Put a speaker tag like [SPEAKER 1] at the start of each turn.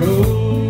[SPEAKER 1] road.